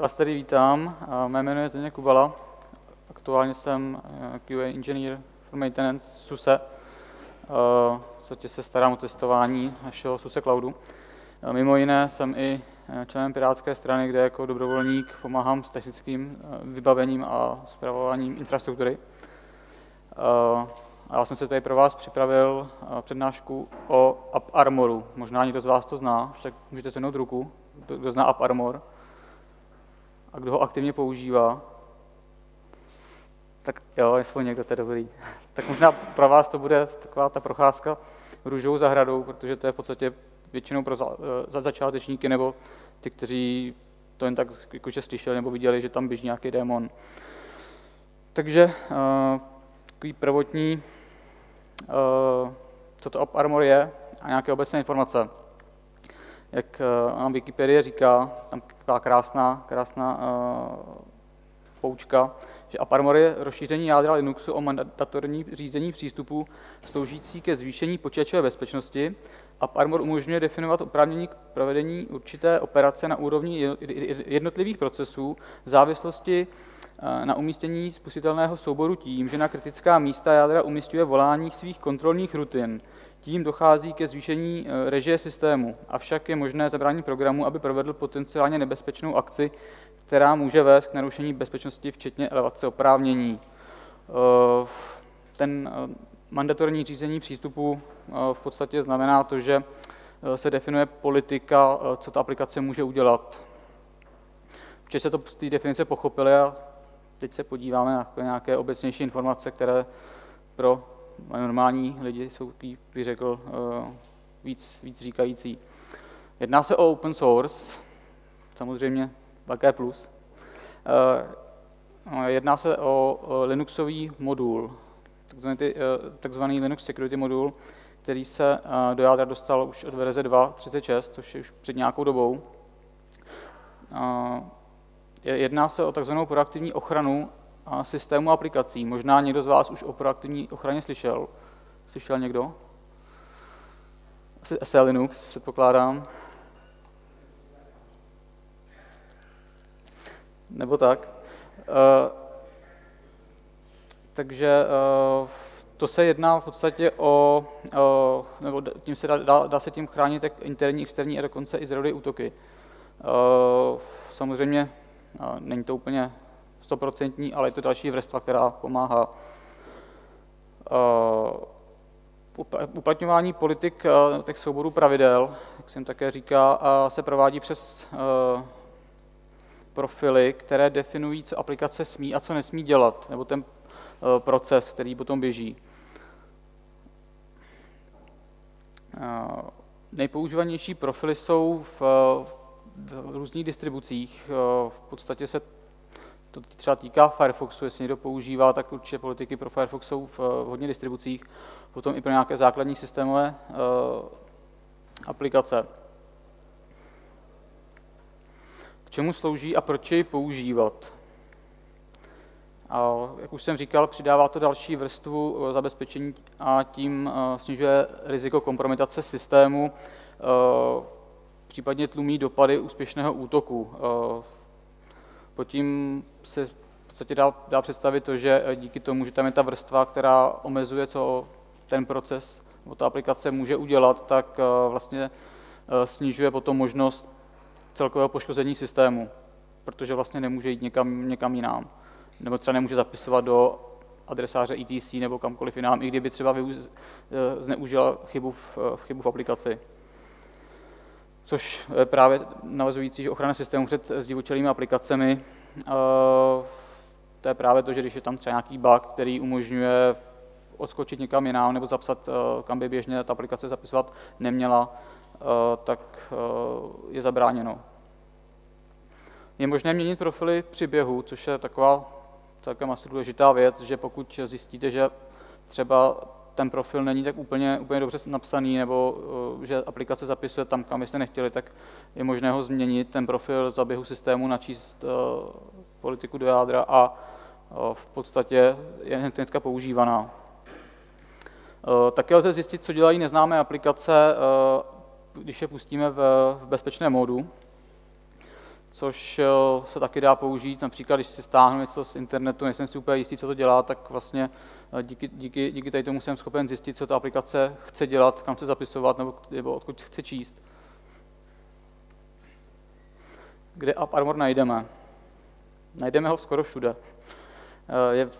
Vás tady vítám. Mé jméno je Zdeněk Kubala. Aktuálně jsem eh, QA Engineer for Maintenance SUSE. Co se starám o testování našeho SUSE Cloudu. Mimo jiné jsem i eh, členem Pirátské strany, kde jako dobrovolník pomáhám s technickým eh, vybavením a zpravováním infrastruktury. A já jsem se tady pro vás připravil přednášku o App Armoru. Možná někdo z vás to zná, tak můžete se ruku, kdo zná App Armor a kdo ho aktivně používá, tak jo, aspoň někdo, to je dobrý. Tak možná pro vás to bude taková ta procházka růžovou zahradou, protože to je v podstatě většinou pro za, eh, za začátečníky nebo ty, kteří to jen tak jakože slyšeli nebo viděli, že tam běží nějaký démon. Takže uh, takový prvotní, uh, co to Armor je a nějaké obecné informace jak eh, nám Wikipedie říká, tam taková krásná, krásná uh, poučka, že AppArmor je rozšíření jádra Linuxu o mandatorní řízení přístupů sloužící ke zvýšení počítačové bezpečnosti. AppArmor umožňuje definovat oprávnění k provedení určité operace na úrovni jednotlivých procesů v závislosti eh, na umístění spustitelného souboru tím, že na kritická místa jádra umístuje volání svých kontrolních rutin. Tím dochází ke zvýšení eh, režie systému, avšak je možné zabránit programu, aby provedl potenciálně nebezpečnou akci, která může vést k narušení bezpečnosti, včetně elevace oprávnění. Eh, ten eh, mandatorní řízení přístupu v podstatě znamená to, že se definuje politika, co ta aplikace může udělat. Včetně se to z té definice pochopili a teď se podíváme na nějaké obecnější informace, které pro normální lidi jsou, bych řekl, eh, víc, víc říkající. Jedná se o open source, samozřejmě velké plus. Eh, jedná se o Linuxový modul, takzvaný, eh, takzvaný Linux Security modul, který se do jádra dostal už od verze 2.36, což je už před nějakou dobou. Jedná se o takzvanou proaktivní ochranu systému aplikací. Možná někdo z vás už o proaktivní ochraně slyšel. Slyšel někdo? Asi SE Linux, předpokládám. Nebo tak. Uh, takže uh, to se jedná v podstatě o, uh, nebo tím se dá, dá se tím chránit tak interní, externí a dokonce i zrody útoky. Uh, samozřejmě uh, není to úplně stoprocentní, ale je to další vrstva, která pomáhá. Eh, uplatňování politik eh, těch souborů pravidel, jak jsem také říká, se provádí přes eh, profily, které definují, co aplikace smí a co nesmí dělat, nebo ten proces, který potom běží. Nejpoužívanější profily jsou v, v různých distribucích. V podstatě se to třeba týká Firefoxu, jestli někdo používá, tak určitě politiky pro Firefox jsou v, hodně distribucích, potom i pro nějaké základní systémové uh, aplikace. K čemu slouží a proč jej používat? A jak už jsem říkal, přidává to další vrstvu eh, zabezpečení a tím snižuje riziko kompromitace systému, případně tlumí dopady úspěšného útoku. Pod tím se v podstatě dá, dá představit to, že díky tomu, že tam je ta vrstva, která omezuje, co ten proces nebo ta aplikace může udělat, tak eh, vlastně eh, snižuje potom možnost celkového poškození systému, protože vlastně nemůže jít někam, někam jinam. Nebo třeba nemůže zapisovat do adresáře ETC nebo kamkoliv jinam, i kdyby třeba vyuz, eh, zneužil chybu v, v chybu v aplikaci což je právě navazující ochrana systému před zdivočelými aplikacemi. Eh, to je právě to, že když je tam třeba nějaký bug, který umožňuje odskočit někam jinam nebo zapsat, eh, kam by běžně ta aplikace zapisovat neměla, eh, tak je zabráněno. Je možné měnit profily při běhu, což je taková celkem asi důležitá věc, že pokud zjistíte, že třeba ten profil není tak úplně, úplně dobře napsaný, nebo uh, že aplikace zapisuje tam, kam byste nechtěli, tak je možné ho změnit, ten profil za běhu systému, načíst uh, politiku do jádra a uh, v podstatě je hnedka používaná. Také lze zjistit, co dělají neznámé aplikace, když je pustíme v, v bezpečném módu, což se taky dá použít. Například, když si stáhnu něco z internetu, nejsem si úplně jistý, co to dělá, tak vlastně díky, díky, díky tady tomu jsem schopen zjistit, co ta aplikace chce dělat, kam chce zapisovat nebo, nebo odkud chce číst. Kde App Armor najdeme? Najdeme ho skoro všude. Je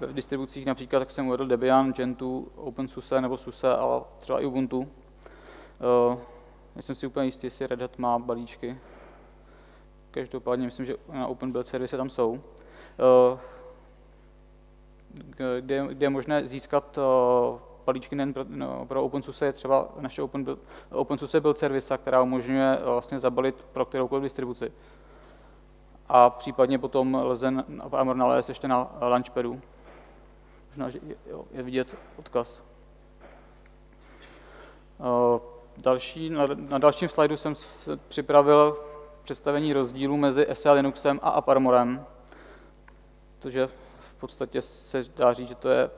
v distribucích například, tak jsem uvedl Debian, Gentoo, OpenSUSE nebo SUSE, ale třeba i Ubuntu. Nejsem si úplně jistý, jestli Red Hat má balíčky. Každopádně myslím, že na Open Build service tam jsou. Kde, kde je možné získat balíčky nejen pro, no, pro OpenSUSE, je třeba naše Open Build, OpenSUSE Build Service, která umožňuje vlastně zabalit pro kteroukoliv distribuci. A případně potom lze Armor nalézt ještě na Launchpadu. Možná, že jo, je vidět odkaz. Další, na, na dalším slajdu jsem připravil představení rozdílu mezi SE Linuxem a AppArmorem, protože v podstatě se dá říct, že to je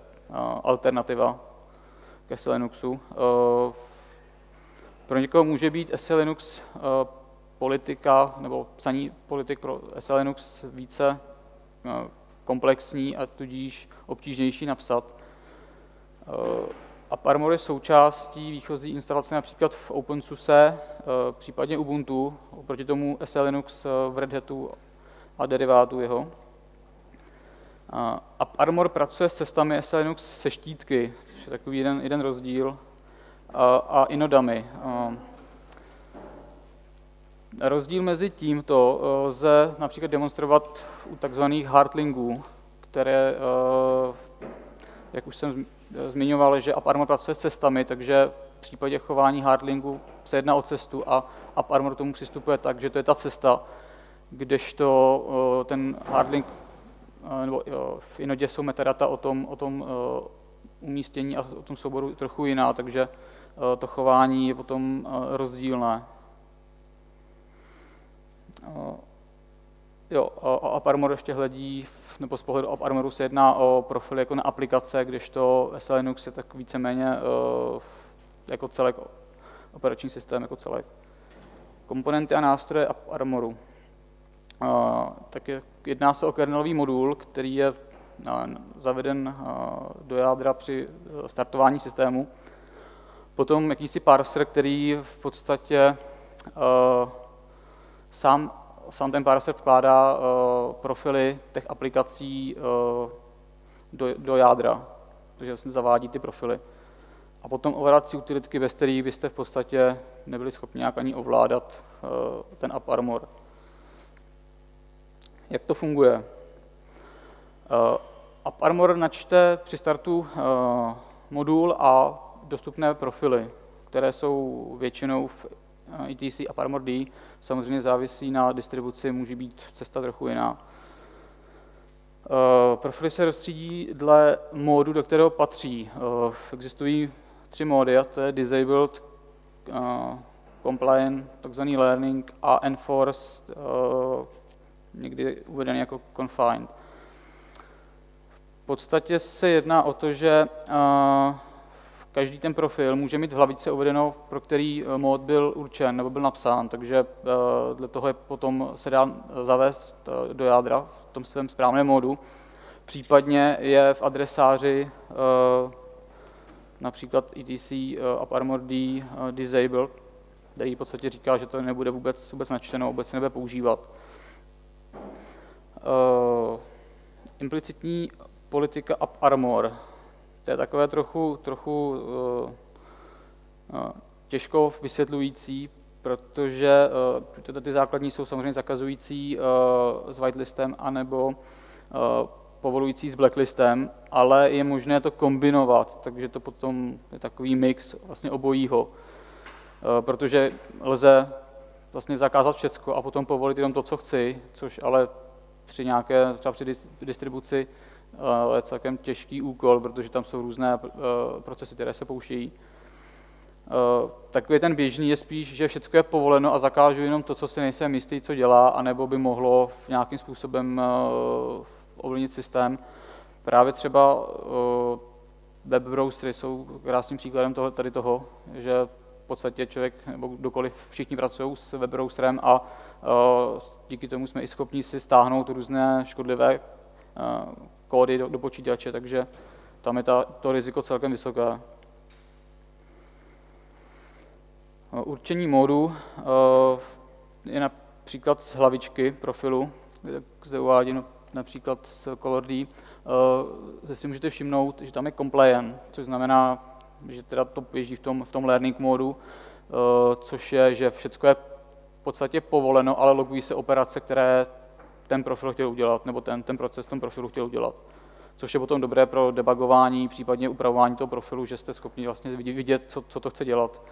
alternativa ke SE Linuxu. Pro někoho může být SE Linux politika nebo psaní politik pro SE Linux více komplexní a tudíž obtížnější napsat. AppArmor je součástí výchozí instalace například v OpenSUSE, případně Ubuntu, oproti tomu SE Linux v Red Hatu a derivátu jeho. AppArmor pracuje s cestami SE Linux se štítky, což je takový jeden, jeden rozdíl, a, a inodami. Rozdíl mezi tímto lze například demonstrovat u takzvaných hardlingů, které, jak už jsem zmiňoval, že AppArmor pracuje s cestami, takže v případě chování hardlingu se jedná o cestu a AppArmor tomu přistupuje tak, že to je ta cesta, kdežto ten hardlink, nebo v Inodě jsou metadata o tom, o tom umístění a o tom souboru trochu jiná, takže to chování je potom rozdílné. Jo, a AppArmor ještě hledí, nebo z pohledu AppArmoru se jedná o profily jako na aplikace, kdežto SE Linux je tak víceméně jako celek, operační systém jako celek. Komponenty a nástroje AppArmoru. Tak je, jedná se o kernelový modul, který je zaveden do jádra při startování systému. Potom jakýsi parser, který v podstatě sám, sám ten parser vkládá profily těch aplikací do, do jádra, takže vlastně zavádí ty profily. A potom ovládací utilitky, bez kterých byste v podstatě nebyli schopni nějak ani ovládat ten AppArmor. Jak to funguje? AppArmor načte při startu modul a dostupné profily, které jsou většinou v ETC AppArmor D. Samozřejmě závisí na distribuci, může být cesta trochu jiná. Profily se rozstřídí dle módu, do kterého patří. Existují tři módy, a to je Disabled, Compliant, takzvaný Learning a Enforced, někdy uvedený jako Confined. V podstatě se jedná o to, že každý ten profil může mít v hlavičce uvedeno, pro který mód byl určen nebo byl napsán, takže dle toho je potom se dá zavést do jádra v tom svém správném módu. Případně je v adresáři například etc AppArmor D disable, který v podstatě říká, že to nebude vůbec, vůbec načteno, vůbec nebude používat. Implicitní politika AppArmor. To je takové trochu, trochu uh, uh, těžko vysvětlující, protože uh, ty základní jsou samozřejmě zakazující s whitelistem anebo povolující s blacklistem, ale je možné to kombinovat, takže to potom je takový mix vlastně obojího, protože lze vlastně zakázat všecko a potom povolit jenom to, co chci, což ale při nějaké, třeba při distribuci je celkem těžký úkol, protože tam jsou různé procesy, které se pouštějí. Takový ten běžný je spíš, že všechno je povoleno a zakážu jenom to, co si nejsem jistý, co dělá, anebo by mohlo nějakým způsobem ovlivnit systém. Právě třeba web browsery jsou krásným příkladem toho, tady toho, že podstatě člověk nebo kdokoliv, všichni pracují s web browserem a díky tomu jsme i schopni si stáhnout různé škodlivé kódy do, do počítače, takže tam je ta, to riziko celkem vysoké. Určení módu je například z hlavičky profilu, zde uvádím například z ColorD, zde si můžete všimnout, že tam je compliant, což znamená, že teda to běží v tom, v tom learning módu, což je, že všechno je v podstatě povoleno, ale logují se operace, které ten profil chtěl udělat, nebo ten, ten proces v tom profilu chtěl udělat. Což je potom dobré pro debugování, případně upravování toho profilu, že jste schopni vlastně vidět, co, co to chce dělat.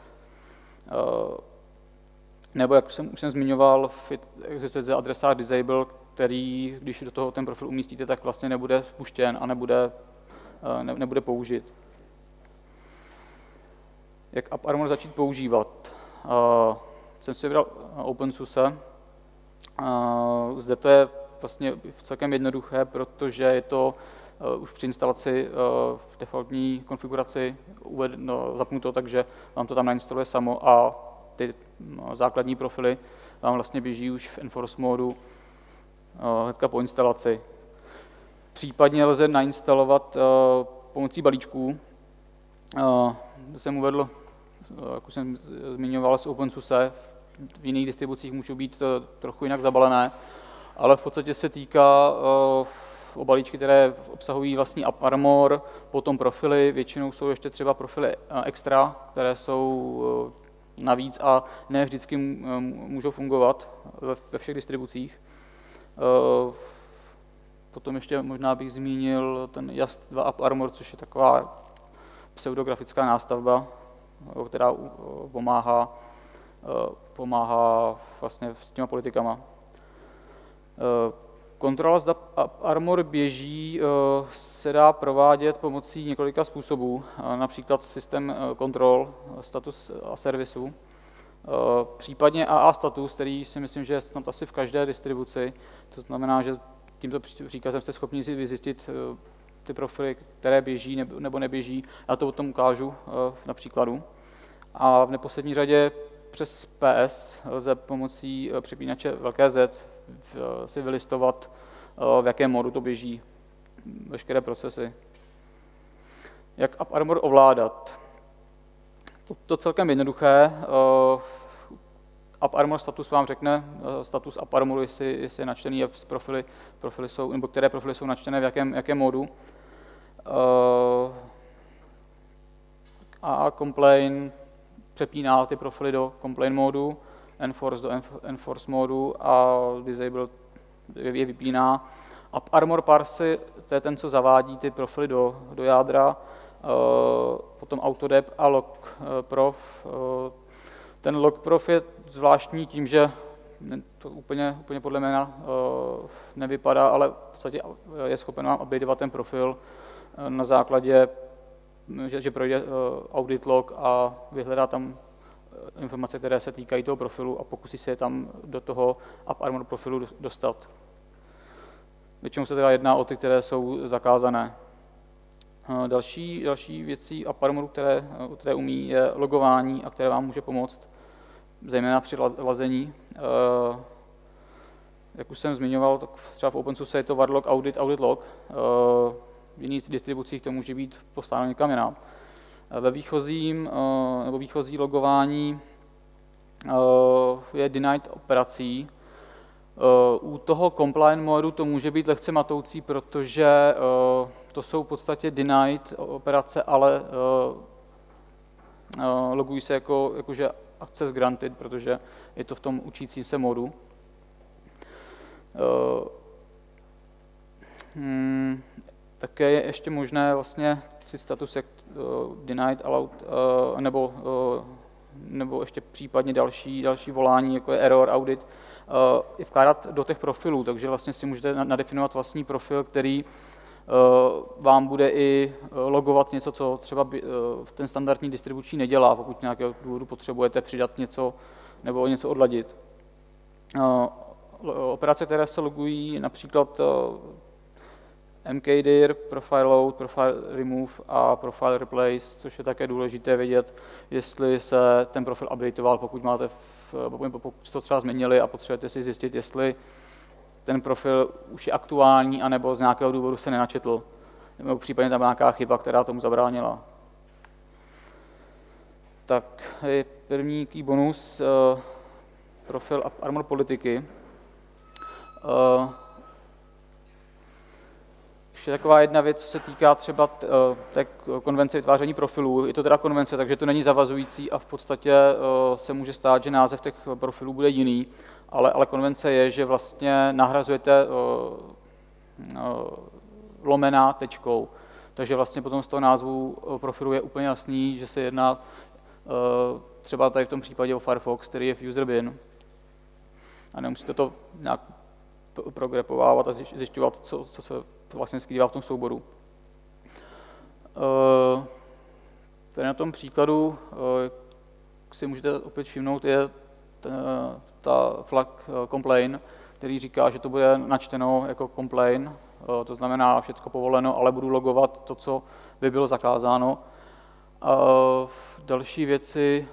Nebo jak jsem, už jsem zmiňoval, existuje adresář disable, který, když do toho ten profil umístíte, tak vlastně nebude spuštěn a nebude, ne, nebude použit. Jak AppArmor začít používat? Uh, jsem si vybral OpenSUSE. Zde to je vlastně celkem jednoduché, protože je to uh, už při instalaci uh, v defaultní konfiguraci uvedeno, zapnuto, takže vám to tam nainstaluje samo a ty no, základní profily vám vlastně běží už v enforce modu hnedka po instalaci. Případně lze nainstalovat pomocí balíčků. Jsem uvedl, jak už jsem zmiňoval, z OpenSUSE, v jiných distribucích můžou být trochu jinak zabalené, ale v podstatě se týká o balíčky, které obsahují vlastní AppArmor, potom profily, většinou jsou ještě třeba profily extra, které jsou navíc a ne vždycky můžou fungovat ve všech distribucích. Potom ještě možná bych zmínil ten Just 2 App Armor, což je taková pseudografická nástavba, která pomáhá, pomáhá vlastně s těma politikama. Kontrola zda Armor běží se dá provádět pomocí několika způsobů, například systém kontrol, status a servisu, případně AA status, který si myslím, že je snad asi v každé distribuci. To znamená, že tímto příkazem jste schopni si vyzjistit ty profily, které běží nebo neběží. Já to potom ukážu na příkladu. A v neposlední řadě přes PS lze pomocí přepínače velké Z si vylistovat, v jakém modu to běží, veškeré procesy. Jak AppArmor ovládat? To, to celkem jednoduché. AppArmor status vám řekne status AppArmoru, jestli, jestli je načtený profily, profily jsou, nebo které profily jsou načtené v jakém, jakém modu. A complain přepíná ty profily do complain modu, enforce do enforce modu a disable je vypíná. A Armor Parse, to je ten, co zavádí ty profily do, do jádra, potom Autodep a logprof. Ten logprof je zvláštní tím, že to úplně, úplně podle mě nevypadá, ale v podstatě je schopen vám updateovat ten profil na základě, že, že projde audit log a vyhledá tam informace, které se týkají toho profilu a pokusí se je tam do toho AppArmor profilu dostat. Většinou se teda jedná o ty, které jsou zakázané. Další, další věcí AppArmoru, které, které umí, je logování a které vám může pomoct, zejména při lazení. Jak už jsem zmiňoval, tak třeba v OpenSUSE je to warlog audit, audit log. V jiných distribucích to může být posláno někam jinam. Ve výchozím nebo výchozí logování je denied operací. U toho compliant modu to může být lehce matoucí, protože to jsou v podstatě denied operace, ale logují se jako, jakože access granted, protože je to v tom učícím se modu. Hmm, také je ještě možné vlastně si status jak uh, denied, allowed, uh, nebo, uh, nebo ještě případně další, další volání, jako je error, audit, i vkládat do těch profilů, takže vlastně si můžete nadefinovat vlastní profil, který vám bude i logovat něco, co třeba uh, ten standardní distribuční nedělá, pokud nějakého důvodu potřebujete přidat něco nebo něco odladit. Operace, které se logují, například mkdir, profile load, profile remove a profile replace, což je také důležité vědět, jestli se ten profil updateoval, pokud máte v, pokud to třeba změnili a potřebujete si zjistit, jestli ten profil už je aktuální, anebo z nějakého důvodu se nenačetl, nebo případně tam nějaká chyba, která tomu zabránila. Tak je první key bonus, uh, profil Armor politiky. Ještě taková jedna věc, co se týká třeba eh, té konvence vytváření profilů. Je to teda konvence, takže to není zavazující a v podstatě se může stát, že název těch profilů bude jiný, ale, ale konvence je, že vlastně nahrazujete lomená tečkou. Takže vlastně potom z toho názvu profilu je úplně jasný, že se jedná třeba tady v tom případě o Firefox, který je v user bin. A nemusíte to nějak progrepovávat a zjišťovat, co, co se vlastně skrývá v tom souboru. Eh, tady na tom příkladu eh, si můžete opět všimnout, je ta flag eh, complain, který říká, že to bude načteno jako complain, to znamená všechno povoleno, ale budu logovat to, co by bylo zakázáno. Další věci,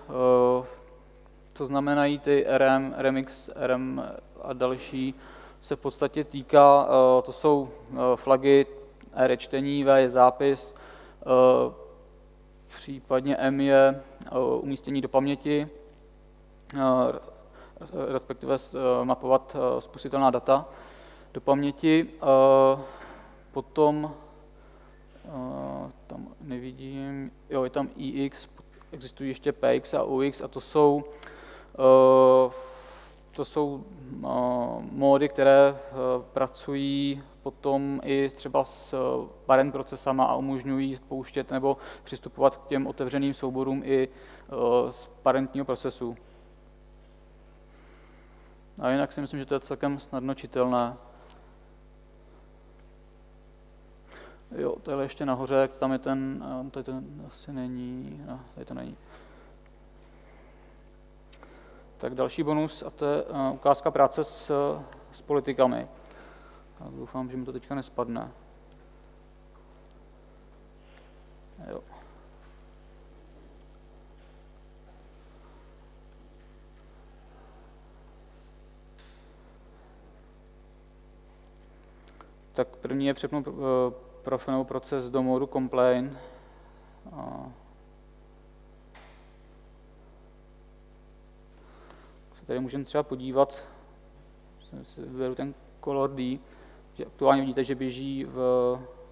co znamenají ty RM, RMX, RM a další, se v podstatě týká, eh, to jsou eh, flagy R čtení, V je zápis, eh, případně M je umístění do paměti, respektive mapovat spustitelná data do paměti. Potom tam nevidím, jo, je tam IX, existují ještě PX a UX a to jsou to jsou eh, módy, které eh, pracují potom i třeba s eh, parent procesama a umožňují pouštět nebo přistupovat k těm otevřeným souborům i z parentního procesu. A jinak si myslím, že to je celkem snadno čitelné. Jo, tohle ještě nahoře, tam je ten, tady to asi není, no, tady to není. Tak další bonus, a to je uh, ukázka práce s, s politikami. A doufám, že mi to teďka nespadne. Jo. Tak první je přepnout uh, profil proces do modu complain. Tady můžeme třeba podívat, si vyberu ten color D, že aktuálně vidíte, že běží v,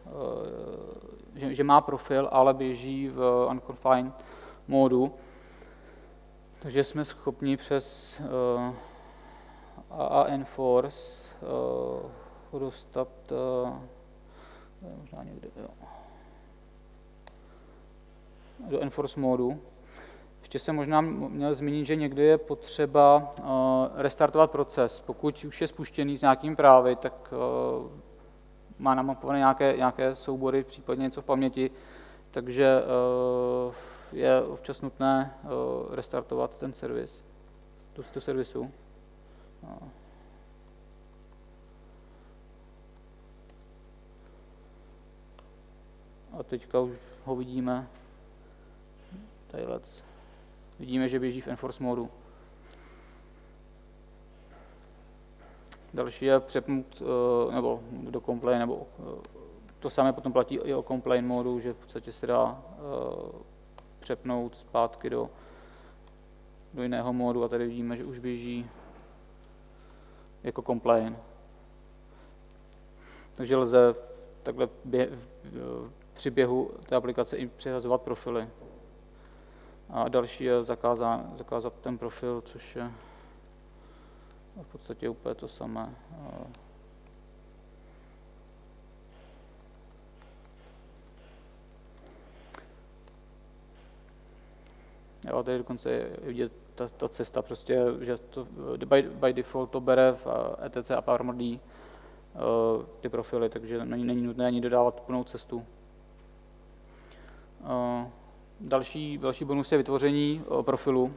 eh, že, že má profil, ale běží v unconfined módu. Takže jsme schopni přes uh, eh, AA enforce uh, dostat uh, možná někde, jo, do enforce módu. Ještě jsem možná měl zmínit, že někdy je potřeba eh, restartovat proces. Pokud už je spuštěný s nějakým právy, tak eh, má namapované nějaké, nějaké soubory, případně něco v paměti, takže eh, je občas nutné restartovat ten servis, tu z servisu. A teďka už ho vidíme. Tady let's vidíme, že běží v enforce modu. Další je přepnout, eh, nebo do complain, nebo eh, to samé potom platí i o complain modu, že v podstatě se dá eh, přepnout zpátky do, do jiného módu a tady vidíme, že už běží jako complain. Takže lze takhle bě, při běhu té aplikace i přehazovat profily. A další je zakázat, zakázat ten profil, což je v podstatě úplně to samé. Jo, tady dokonce je vidět ta, ta cesta, prostě, že to by, by default to bere v ETC a PowerMod uh, ty profily, takže není, není nutné ani dodávat plnou cestu. Uh, Další, další bonus je vytvoření eh, profilu.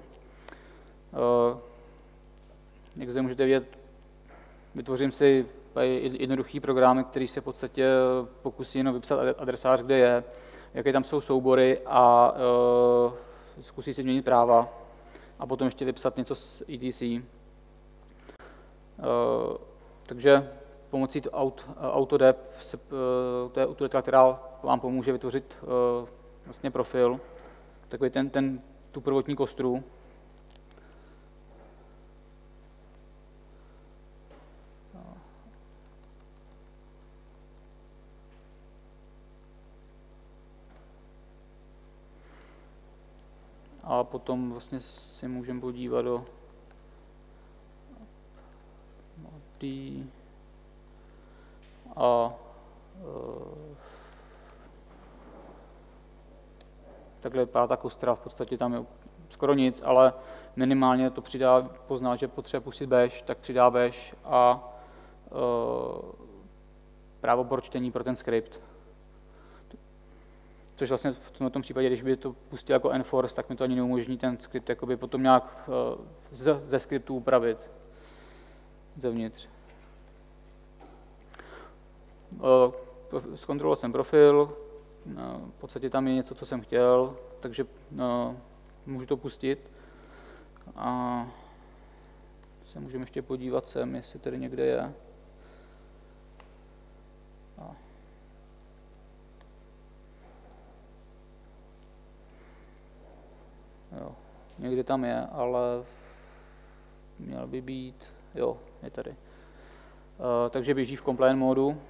Eh, jak zde můžete vidět, vytvořím si jednoduchý programy, který se v podstatě pokusí jenom vypsat adresář, kde je, jaké tam jsou soubory a uh, zkusí si změnit práva a potom ještě vypsat něco s ETC. Takže pomocí aut, Autodep se, to je utilita, která vám pomůže vytvořit vlastně profil, takový ten, ten, tu prvotní kostru, a potom vlastně si můžeme podívat do D a e, takhle vypadá ta kostra, v podstatě tam je skoro nic, ale minimálně to přidá, pozná, že potřebuje pustit bash, tak přidá bash a e, právo pro čtení pro ten skript což vlastně v tomto případě, když by to pustil jako enforce, tak mi to ani neumožní ten skript jakoby potom nějak eh, z, ze skriptu upravit zevnitř. Eh, zkontroloval jsem profil, eh, v podstatě tam je něco, co jsem chtěl, takže můžu to pustit. A se můžeme ještě podívat sem, jestli tady někde je. Jo. Někdy tam je, ale měl by být, jo, je tady. Uh, takže běží v compliant módu,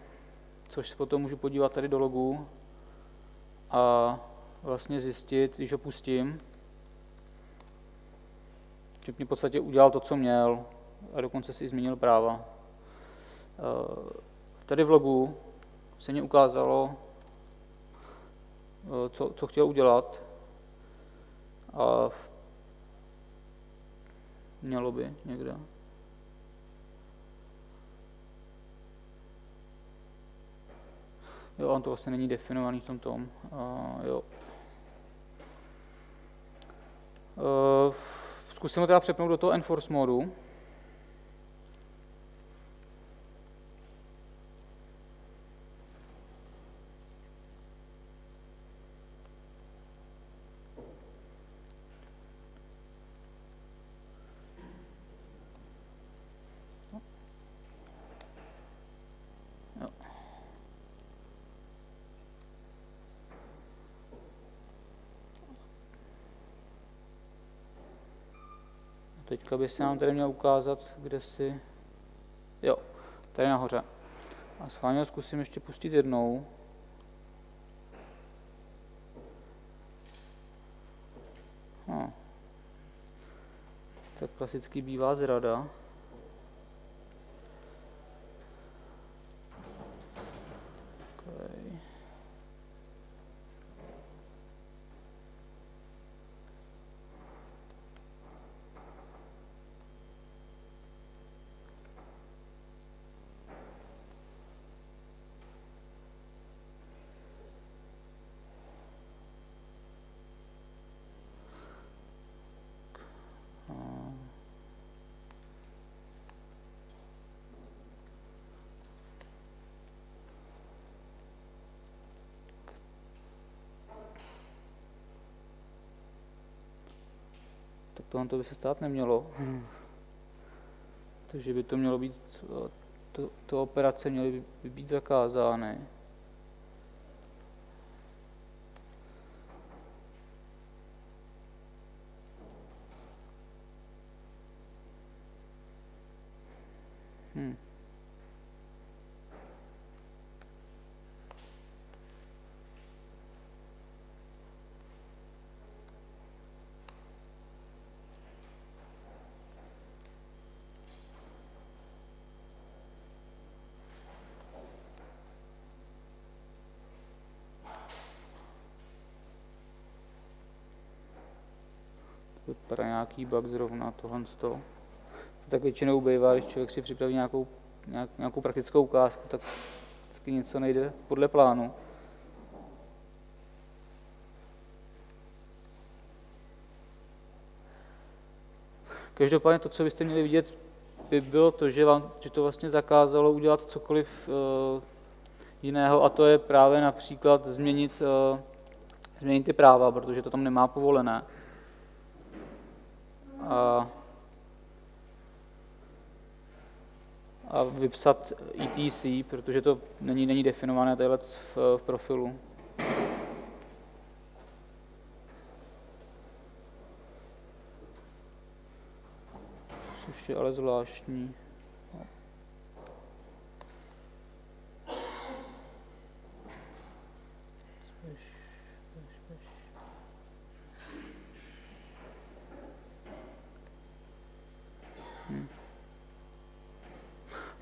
což se potom můžu podívat tady do logu a vlastně zjistit, když ho pustím, že mi v podstatě udělal to, co měl a dokonce si změnil práva. Uh, tady v logu se mi ukázalo, uh, co, co chtěl udělat, a mělo by někde. Jo, on to vlastně není definovaný v tom tom. A, jo. Uh, zkusím ho teda přepnout do toho enforce modu. Teďka by se nám tady měl ukázat, kde si... Jo, tady nahoře. A schválně ho zkusím ještě pustit jednou. No. Tak klasický bývá zrada. Tohle to by se stát nemělo. Hmm. Takže by to mělo být, to, to operace měly by být zakázány. Hmm. Vypadá nějaký bug zrovna tohle toho. To tak většinou bývá, když člověk si připraví nějakou, nějak, nějakou praktickou ukázku, tak vždycky něco nejde podle plánu. Každopádně to, co byste měli vidět by bylo to, že, vám, že to vlastně zakázalo udělat cokoliv uh, jiného, a to je právě například změnit, uh, změnit ty práva, protože to tam nemá povolené. A, vypsat ETC, protože to není, není definované tady v, v profilu. Což je ale zvláštní.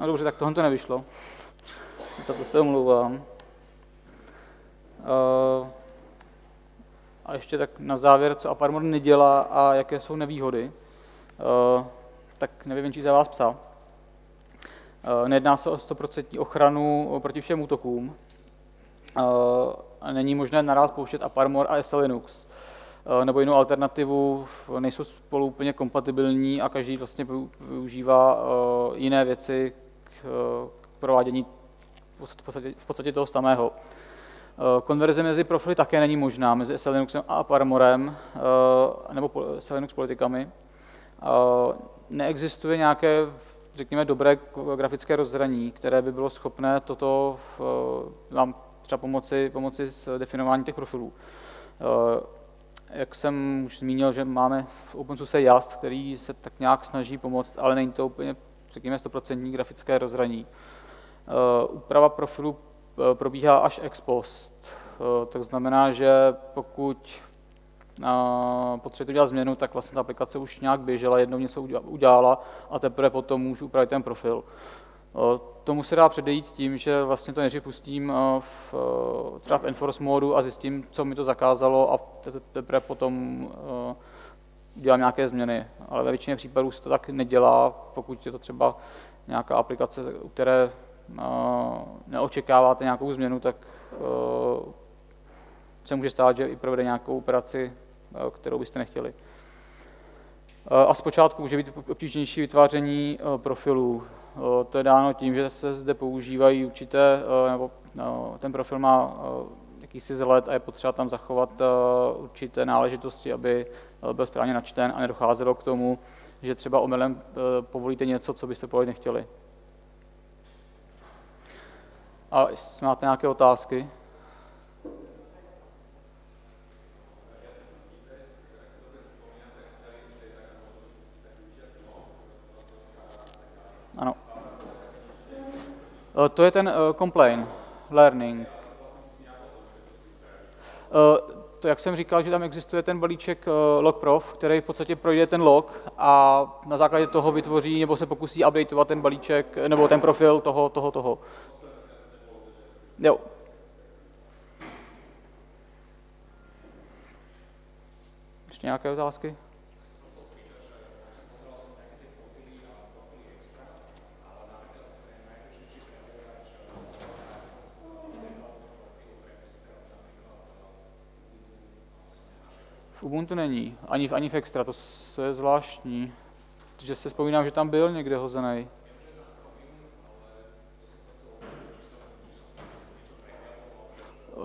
No dobře, tak tohle to nevyšlo. Za to se omlouvám. Uh, a ještě tak na závěr, co Aparmor nedělá a jaké jsou nevýhody. Uh, tak nevyvenčí za vás psa. Uh, nejedná se o 100% ochranu proti všem útokům. Není možné naraz pouštět Aparmor a SL Linux nebo jinou alternativu, nejsou spolu úplně kompatibilní a každý vlastně využívá jiné věci k provádění v podstatě, v toho samého. Eh, konverze mezi profily také není možná, mezi SL Linuxem a Paramorem, eh, nebo SL Linux politikami. Eh, neexistuje nějaké, řekněme, dobré grafické rozhraní, které by bylo schopné toto vám třeba pomoci, pomoci s definováním těch profilů. Jak jsem už zmínil, že máme v OpenSUSE JAST, který se tak nějak snaží pomoct, ale není to úplně řekněme 100% grafické rozhraní. Eh, úprava profilu eh, probíhá až ex post. Eh, to znamená, že pokud potřebujete udělat změnu, tak vlastně ta aplikace už nějak běžela, jednou něco udělala a teprve potom můžu upravit ten profil. Tomu se dá předejít tím, že vlastně to nejdřív pustím v, třeba v enforce modu a zjistím, co mi to zakázalo a teprve potom dělám nějaké změny, ale ve většině případů se to tak nedělá, pokud je to třeba nějaká aplikace, u které uh, neočekáváte nějakou změnu, tak uh, se může stát, že i provede nějakou operaci, uh, kterou byste nechtěli. A zpočátku může být obtížnější vytváření profilů. To je dáno tím, že se zde používají určité, nebo ten profil má jakýsi vzhled a je potřeba tam zachovat určité náležitosti, aby byl správně načten a nedocházelo k tomu, že třeba omylem eh, povolíte něco, co byste povolit nechtěli. A máte nějaké otázky? Ano. Eh, to je ten complain, learning to, jak jsem říkal, že tam existuje ten balíček uh, logprof, který v podstatě projde ten log a na základě toho vytvoří nebo se pokusí updateovat ten balíček nebo ten profil toho, toho, toho. Jo. Ještě nějaké otázky? Ubuntu není, ani, ani v Extra, to je zvláštní. že se vzpomínám, že tam byl někde hozený.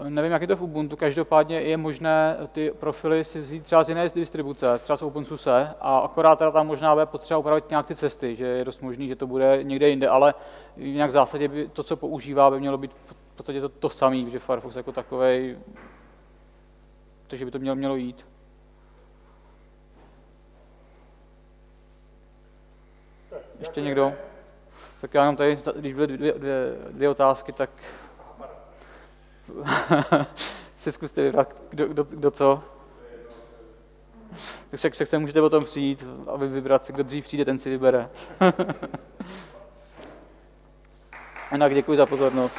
Nevím, jak je to v Ubuntu, každopádně je možné ty profily si vzít třeba z jiné distribuce, třeba z OpenSUSE, a akorát teda tam možná bude potřeba upravit nějak ty cesty, že je dost možný, že to bude někde jinde, ale jinak v zásadě by to, co používá, by mělo být v podstatě to, to samé, že Firefox jako takový, takže by to mělo, mělo jít. Ještě někdo? Tak já jenom tady, když byly dvě, dvě, dvě otázky, tak si zkuste vybrat, kdo, kdo, kdo co. Takže však se můžete potom přijít a vybrat si, kdo dřív přijde, ten si vybere. Jinak děkuji za pozornost.